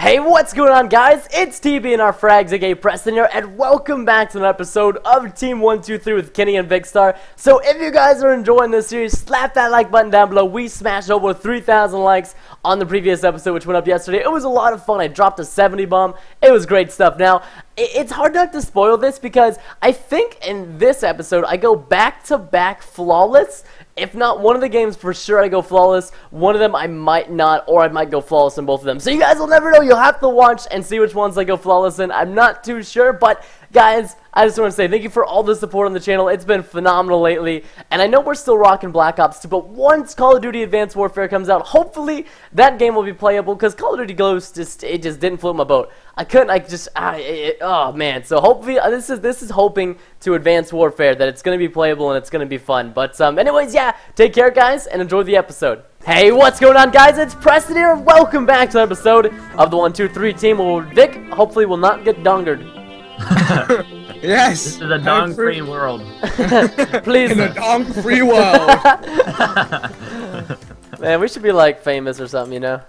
Hey, what's going on, guys? It's TBNRfrags, again, Preston here, and welcome back to an episode of Team 123 with Kenny and Vikkstar. So, if you guys are enjoying this series, slap that like button down below. We smashed over 3,000 likes on the previous episode, which went up yesterday. It was a lot of fun. I dropped a 70 bomb. It was great stuff. Now, it's hard not to spoil this because I think in this episode I go back to back flawless. If not one of the games, for sure I go flawless. One of them I might not, or I might go flawless in both of them. So you guys will never know. You'll have to watch and see which ones I go flawless in. I'm not too sure, but guys, I just want to say thank you for all the support on the channel. It's been phenomenal lately. And I know we're still rocking Black Ops 2, but once Call of Duty Advanced Warfare comes out, hopefully that game will be playable because Call of Duty Ghosts just it just didn't float my boat. I couldn't I just I, it, oh man. So hopefully uh, this is this is hoping to Advanced Warfare that it's going to be playable and it's going to be fun. But um anyways, yeah, take care guys and enjoy the episode. Hey, what's going on guys? It's Preston here. Welcome back to the episode of the 123 team where Vic hopefully will not get dongered. Yes. This is a dong free world. Please. In a dong free world. Man, we should be like famous or something, you know?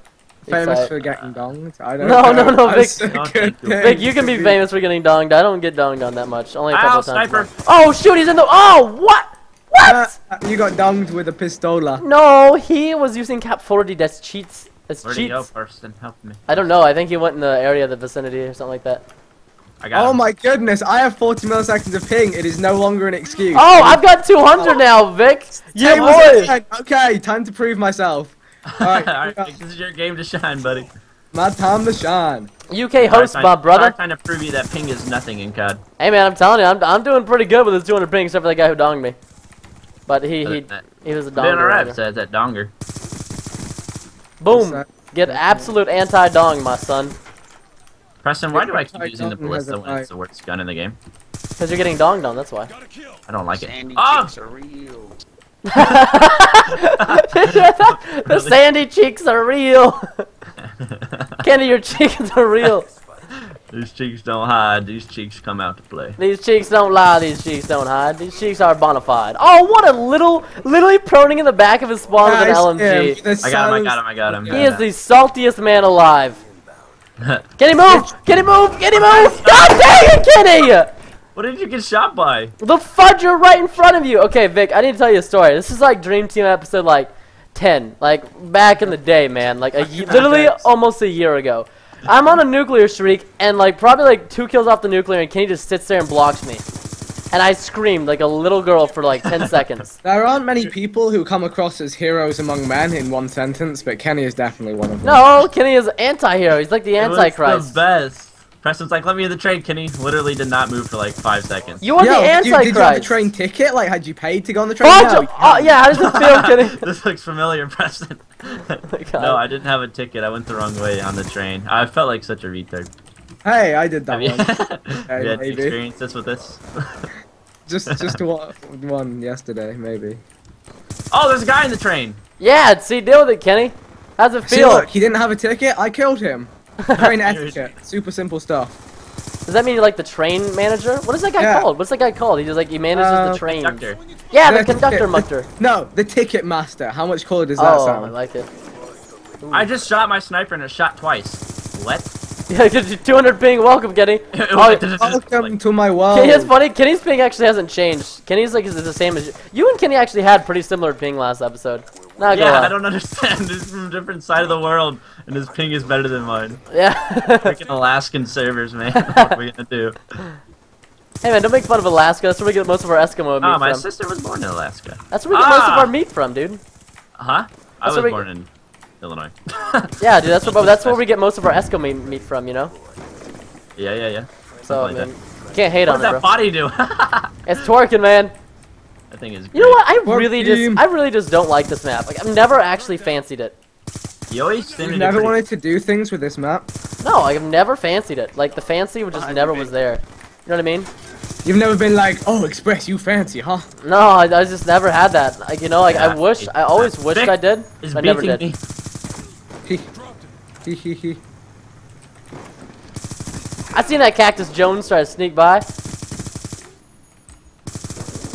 Famous Excited. for getting donged. I don't No, know. no, no, That's Vic. No, good thank you. thing Vic, you can be famous for getting donged. I don't get donged on that much. Only a couple Ow, of times. sniper. Oh shoot, he's in the. Oh what? What? Uh, you got donged with a pistola. No, he was using KAP-40. That's cheats. That's Where'd he go, cheats. Preston? Help me. I don't know. I think he went in the area, of the vicinity, or something like that. I got Oh him. my goodness, I have 40 milliseconds of ping. It is no longer an excuse. Oh, I've got 200 now, Vic. Yeah, It was boy. okay, Okay, time to prove myself. Alright, Alright, this is your game to shine, buddy. my time to shine. UK host, Alright, my brother. I'm trying to prove you that ping is nothing in COD. Hey man, I'm telling you, I'm, I'm doing pretty good with this 200 ping, except for the guy who donged me. But he he uh, he was a Put it on donger. our rather. app says that donger. Boom. Get absolute anti-dong, my son. Preston, why do I keep using the Dalton has ballista when it's the worst gun in the game? Because you're getting donged on, that's why. I don't like it. Sandy Oh! cheeks are real. the Really? sandy cheeks are real. Kenny, your cheeks are real. These cheeks don't hide. These cheeks come out to play. These cheeks don't lie, these cheeks don't hide. These cheeks are bona fide. Oh, what a little, literally proning in the back of his spawn with an Nice, LMG. yeah, I got him, I got him, I got him. He is the saltiest man alive. He move? He move? He move? God dang it, Kenny! What did you get shot by? The fudger right in front of you. Okay, Vic, I need to tell you a story. This is like Dream Team episode like 10, like back in the day, man. Like a literally almost a year ago. I'm on a nuclear streak and like probably like two kills off the nuclear and Kenny just sits there and blocks me. And I screamed like a little girl for like 10 seconds. There aren't many people who come across as heroes among men in one sentence, but Kenny is definitely one of them. No, Kenny is anti-hero. He's like the It was Antichrist. the best. Preston's like, let me in the train, Kenny. Literally did not move for like five seconds. You are Yo, the did you, Antichrist. did you have a train ticket? Like, had you paid to go on the train? Fudge! No, Oh, yeah, how does it feel, Kenny? this looks familiar, Preston. Oh God. no, I didn't have a ticket. I went the wrong way on the train. I felt like such a retard. Hey, I did Have that you, one. have you had maybe. experiences with this? Just, just one, one yesterday, maybe. oh, there's a guy in the train. Yeah, see, deal with it, Kenny. How's it See, feel? look, he didn't have a ticket. I killed him. Train etiquette, super simple stuff. Does that mean you're like the train manager? What is that guy Yeah. called? What's that guy called? He just like he manages Uh, the train. Conductor. Yeah, the The conductor ticket- mutter. No, the ticket master. How much cooler does that Oh, I like it. I just shot my sniper and it shot twice. What? Yeah, 200 ping. Welcome, Kenny. Oh, was- Welcome to my world. Kenny, it's funny. Kenny's ping actually hasn't changed. Kenny's like is the same as you. You and Kenny actually had pretty similar ping last episode. Not yeah. I don't understand. This is from a different side of the world, and his ping is better than mine. Yeah. Freaking Alaskan servers, man. what are we gonna do? hey man, don't make fun of Alaska. That's where we get most of our Eskimo meat Oh, my from. sister was born in Alaska. That's where we get most of Ah! our meat from, dude. Huh? I That's was where we- born in Illinois. Yeah, dude. That's where that's where we get most of our Eskimo meat, meat from. You know. Yeah, yeah, yeah. So I Something like mean, can't hate What on does it, that bro. body do? It's twerking, man. that thing is. You know what? I Work really team. just, I really just don't like this map. Like, I've never actually fancied it. You always seem to You've do never pretty- wanted to do things with this map. No, like, I've never fancied it. Like the fancy would just Behind never you, was there. You know what I mean? You've never been like, oh, Express, you fancy, huh? No, I, I just never had that. Like you know, like I wish, I always wished I did, is but never did. me. Hee hee hee hee. I seen that Cactus Jones try to sneak by.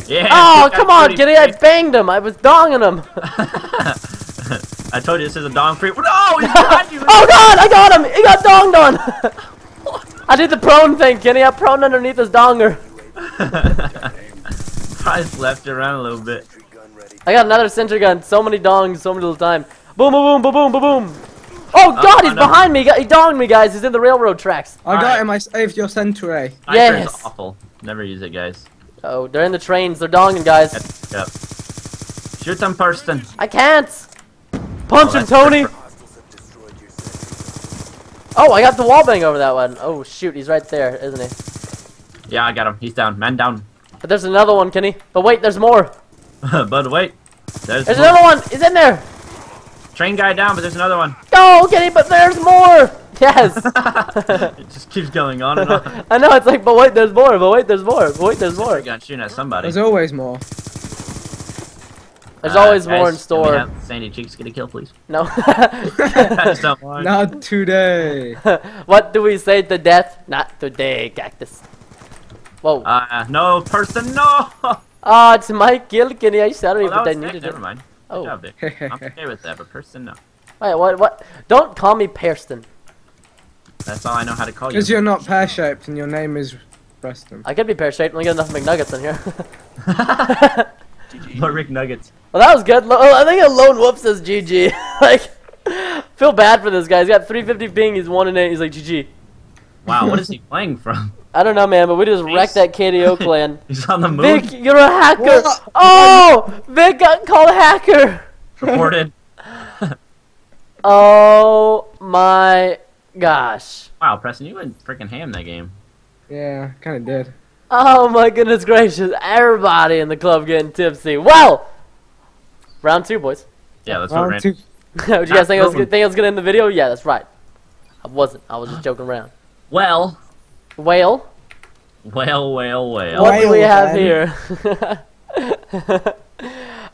Yeah. Oh, come on, booty Kitty! I banged him. I was donging him. I I told you this is a dong free. No, he's behind you. Oh god, I got him! He got donged on! I did the prone thing, Kenny. I prone underneath his donger. Probably left it around a little bit. I got another sentry gun. So many dongs, so many little time. Boom, boom, boom, boom, boom, boom, boom. Oh god, he's behind me. He got- me, guys. He's in the railroad tracks. I got Alright. him. I saved your sentry. Sniper's Yes. awful. Never use it, guys. Oh, they're in the trains. They're donging, guys. Yep. yep. Shoot them, Person. I can't. Punch Oh, him, Tony. Oh, I got the wall bang over that one. Oh shoot, he's right there, isn't he? Yeah, I got him. He's down. Man down. But there's another one, Kenny. But wait, there's more. but wait. There's, There's another one. He's in there. Train guy down, but there's another one. Go, Kenny. But there's more. Yes. it just keeps going on and on. I know. It's like, but wait, there's more. But wait, there's more. But wait, there's more. We're gun shooting at somebody. There's always more. There's Uh, always guys, more in can we store. have Sandy Cheeks get a kill, please. No. I just don't today. what do we say to death? Not today, cactus. Whoa. Uh, no person, no! Oh, Ah, it's my kill, Kenny. I sorry, that but I was needed Never it. mind. Good Oh. job, Vic. I'm okay with that, but person, no. Wait, what? What? Don't call me Pearston. That's all I know how to call you. Because you're not pear shaped and your name is Preston. I could be pear shaped. Let me get enough McNuggets in here. but Rick Nuggets. well, that was good. Oh, I think a lone whoop says GG. like, feel bad for this guy. He's got 350 ping. He's one and eight. He's like GG. Wow, what is he playing from? I don't know, man, but we just wrecked that KDO clan. He's on the moon. Vic, you're a hacker. What? Uh, oh, uh, Vic got called a hacker. Reported. Oh my gosh. Wow, Preston, you went freaking ham that game. Yeah, kind of did. Oh my goodness gracious. Everybody in the club getting tipsy. Well, round two, boys. Yeah, that's what Round ran. two. Did you guys think I was, think I was gonna end the video? Yeah, that's right. I wasn't. I was just joking around. Well, Whale, well, well, well. what do we have then. here? All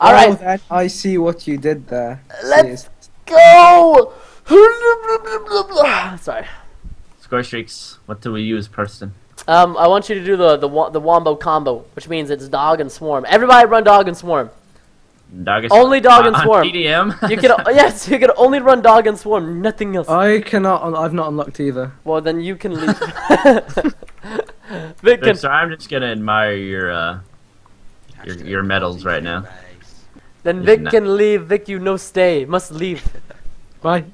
All right, Oh, I see what you did there. Let's- Sis. go. Sorry. Score streaks. What do we use, Preston? Um, I want you to do the the the wombo combo, which means it's dog and swarm. Everybody run dog and swarm. Dog is Only dog and on swarm. TDM. You can yes, you can only run dog and swarm, nothing else. I cannot. I've not unlocked either. well, then you can leave. Vic can, so I'm just gonna admire your uh your your medals right now. then Isn't Vic can leave. Vic, you no stay. Must leave. Bye.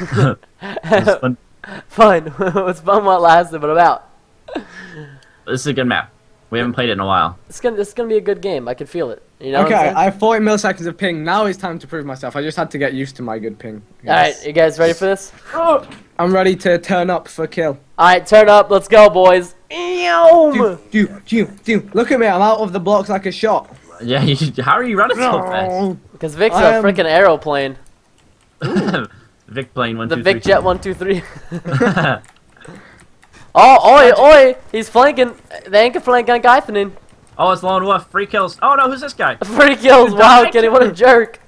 This, one- Fine. it was fun while it lasted, but about. this is a good map. We haven't played it in a while. It's gonna it's gonna be a good game. I can feel it. You know. okay, I'm saying? I have 40 milliseconds of ping. Now it's time to prove myself. I just had to get used to my good ping. All right, you guys ready for this? I'm ready to turn up for kill. All right, turn up. Let's go, boys. Eom! Do, do, do, do. Look at me. I'm out of the blocks like a shot. Yeah, you, how are you running so fast? Because Vic's I a am- freaking aeroplane. Vic plane one The two, Vic three, Jet two. one two three. Oh, oi, oi! He's flanking. They ain't flanking Gyphonin. Oh, it's lone wolf. Free kills. Oh no, who's this guy? Free kills. You Wow, died. Kenny, what a jerk.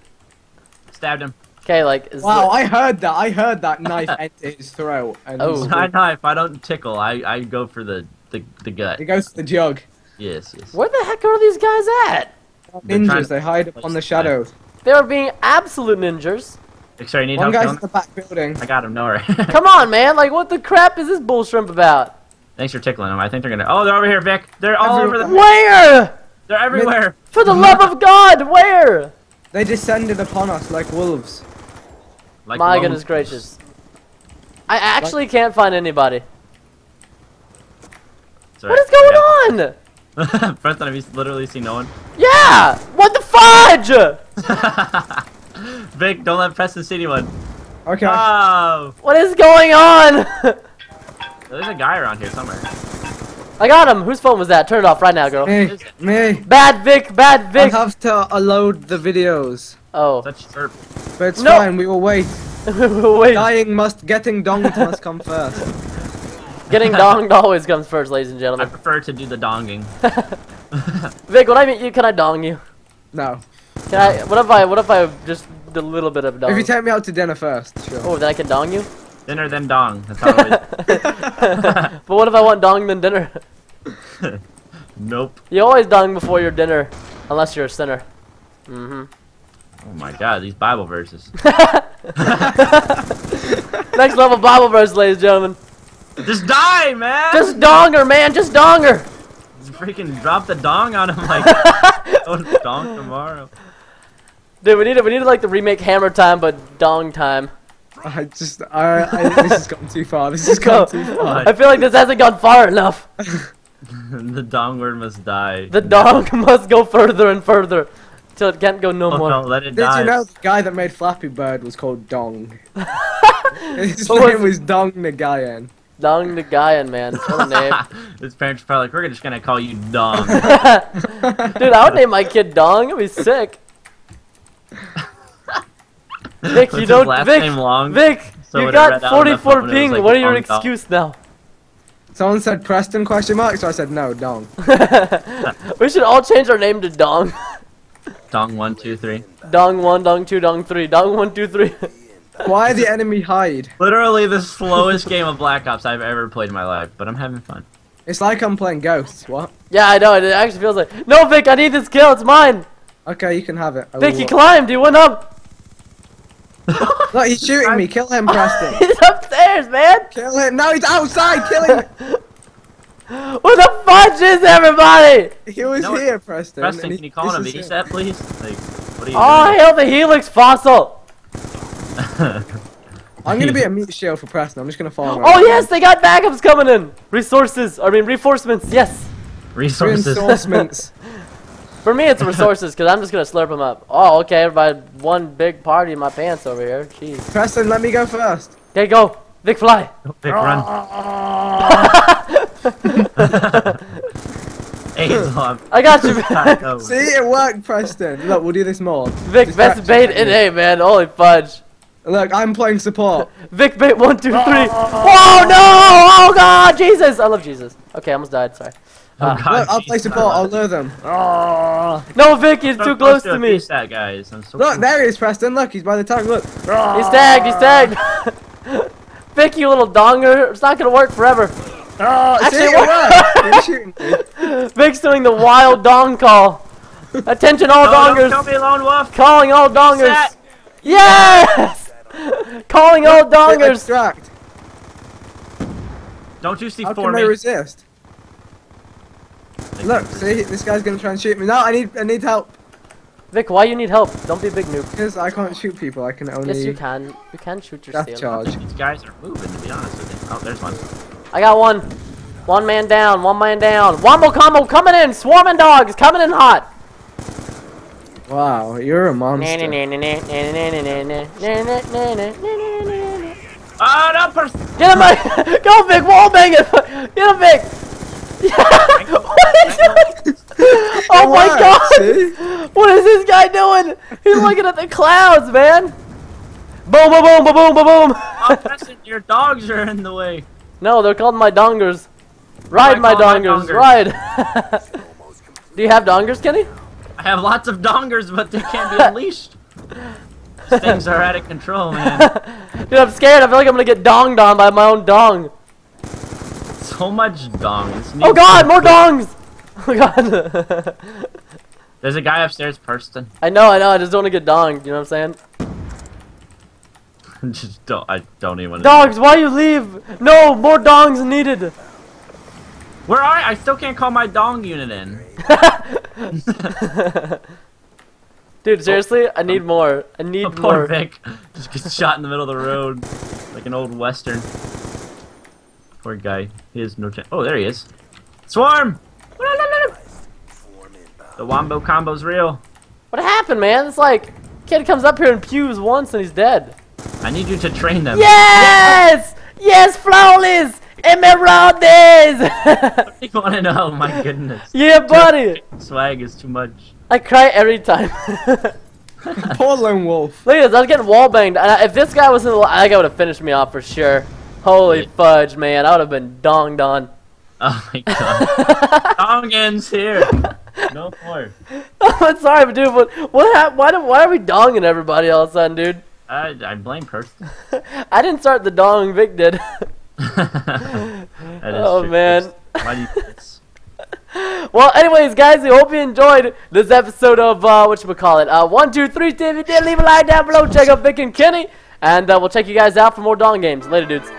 Stabbed him. Okay, like. Wow, I heard that. I heard that knife enter his throat. And Oh. I know if I don't tickle, I I go for the the, the gut. It goes to the jug. Yes, yes. Where the heck are these guys at? Ninjas, they hide up on the the shadows. They are being absolute ninjas. Vic, sorry, need One help guy's in the back building. I got him. No worry. Come on, man! Like, what the crap is this bull shrimp about? Thanks for tickling them. I think they're gonna. Oh, they're over here, Vic. They're all over the. Where? They're everywhere. For the love of God, where? They descended upon us like wolves. Like My lone- goodness gracious. I actually can't find anybody. Sorry, What is going on? on? Preston, have you literally seen no one? Yeah! What the fudge? Vic, don't let Preston see anyone. Okay. Oh, What is going on? there's a guy around here somewhere. I got him. Whose phone was that? Turn it off right now, girl. me, me. Bad Vic, bad Vic! I Vic. have to uh, load the videos. Oh. Such chirp. But it's No. fine, we will wait. Wait. Dying must, getting donged must come first. Getting donged always comes first, ladies and gentlemen. I prefer to do the donging. Vic, what I mean, you can I dong you? No. Can I? What if I? What if I just did a little bit of dong? If you take me out to dinner first, sure. oh, then I can dong you. Dinner then dong. That's how it but what if I want dong then dinner? nope. You always dong before your dinner, unless you're a sinner. Mm-hmm. Oh my god, these Bible verses. Next level Bible verse, ladies and gentlemen. Just die, man! Just donger, man. Just donger. Just freaking drop the dong on him like oh, dong tomorrow. Dude, we need to, we need to like the remake Hammer Time, but dong time. I just, I, I, this has gone too far. This has gone too far. I feel like this hasn't gone far enough. the dong word must die. The dong must go further and further till it can't go no Oh, more. no, let it Did die. you know the guy that made Flappy Bird was called Dong? His What was name was Dong Nagayan. Dong the Gaian, man. What a name. His parents are probably like, we're just gonna call you Dong. Dude, I would name my kid Dong. It'd be sick. Vic, you don't. last Vic, name long? Vic, So you when I read got out on the 44 phone, it was ping. like what are your Dong Dong. excuse now? Someone said Preston question mark, so I said no, Dong. we should all change our name to Dong. Dong one two three. Dong 1, Dong 2, Dong 3. Dong one two three. Why the enemy hide? Literally the slowest game of Black Ops I've ever played in my life, but I'm having fun. It's like I'm playing Ghosts. What? yeah, I know. It actually feels like. No, Vic, I need this kill. It's mine. Okay, you can have it. I Vic, will he watch. climbed. He went up. Look, he's shooting me. Kill him, Preston. He's upstairs, man. Kill him. No, he's outside. Kill him. Where the fudge is everybody? He was No, here, Preston. Preston, and he- can you call him is VSAT, please? Like, what are you Oh, hail the helix fossil. I'm gonna be a meat shield for Preston. I'm just gonna follow him. Oh, around. yes, they got backups coming in. Resources. I mean, reinforcements. Yes. resources. Reinforcements. For me, it's resources because I'm just going to slurp them up. Oh, okay. Everybody, one big party in my pants over here. Jeez. Preston, let me go first. Okay, go. Vic, fly. Vic, run. I got you. I'm See, it worked, Preston. Look, we'll do this more. Vic, Distraction best bait in. A, man. Holy fudge. Look, I'm playing support. Vic, bait one, two, three. Oh, no. Oh, God. Jesus. I love Jesus. Okay, I almost died. Sorry. Oh, Uh, God, Look, I'll play Jesus, support. I I'll love lure them. no, Vic, he's it. too close to me. Peace that, guys. I'm so Look, there he is, Preston. Look, he's by the tank. Look. He's tagged. He's tagged. Vic, you little donger. It's not going to work forever. Actually, it it worked. He's shooting me. Vic's doing the wild dong call. Attention, all No, don't dongers. kill me, Lone Wolf. Calling all dongers. Set. Yes! Calling all dongers. Extract. Don't you see How for can me? they resist? Look, see, this guy's gonna try and shoot me. No, I need, I need help. Vic, why you need help? Don't be a big noob. Because I can't shoot people. I can only Yes, you can. You can shoot your death ceiling. charge. These guys are moving, to be honest with you. Oh, there's one. I got one. One man down. One man down. Wombo combo coming in. Swarming dogs coming in hot. Wow, you're a monster. Oh, no, pers- Get him, Mike. Go, Vic. Wall bang it. Get him, Vic. what is he doing? Oh my worked, god. see? What is this guy doing? He's looking at the clouds, man. Boom, boom, boom, boom, boom, boom, boom. oh, your dogs are in the way. No, they're called my dongers. Ride I my call my dongers, dongers. ride. Do you have dongers, Kenny? I have lots of dongers, but they can't be unleashed. These things are out of control, man. Dude, I'm scared. I feel like I'm gonna get donged on by my own dong. So much dongs. Oh, oh god, more dongs! Oh god. There's a guy upstairs, Preston. I know, I know. I just don't want to get donged. You know what I'm saying? Just don't. I don't even. want Dogs, why you leave? No, more dongs needed. Where are I? I still can't call my dong unit in. Dude, seriously, I need more. I need Oh, poor more. Vic just gets shot in the middle of the road like an old western. Poor guy. He has no chance. Oh, there he is. Swarm! The wombo combo's real. What happened, man? It's like kid comes up here and pews once and he's dead. I need you to train them. Yes! Yes, flawless! Emeraldes! What do you want to know? Oh my goodness. yeah, buddy! Swag is too much. I cry every time. Poor lone wolf. Look at this, I was getting wall banged. If this guy was in the, I think I would have finished me off for sure. Holy fudge, man! I would have been donged on. Oh my god. Dong ends here. No more. I'm sorry, but dude, what, what hap- why, do, why are we donging everybody all of a sudden, dude? I, I blame Preston. I didn't start the dong, Vic did. Oh, true. man. Why do you do this? Well, anyways, guys, I hope you enjoyed this episode of uh, what you call it. Uh, one, two, three. If you did, leave a like down below. Check out Vic and Kenny, and uh, we'll check you guys out for more Dawn games. Later, dudes.